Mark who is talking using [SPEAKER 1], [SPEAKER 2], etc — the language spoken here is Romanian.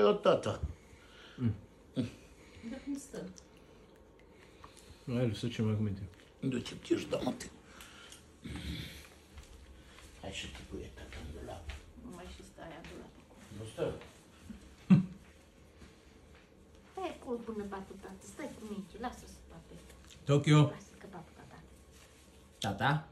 [SPEAKER 1] Eu, tata. Mm.
[SPEAKER 2] Dar cum stă?
[SPEAKER 3] Hai, să ce mai cuvinte.
[SPEAKER 1] Du-te, ptiș, da, mă. Hai și tu cu eta în dulap.
[SPEAKER 2] Nu mai și stai adulat acum.
[SPEAKER 1] Nu stă?
[SPEAKER 2] Stai acolo până bată tată, stai cu minte, lasă-o să bate.
[SPEAKER 3] Tokyo.
[SPEAKER 2] Lasă că bată tata.
[SPEAKER 3] Tata?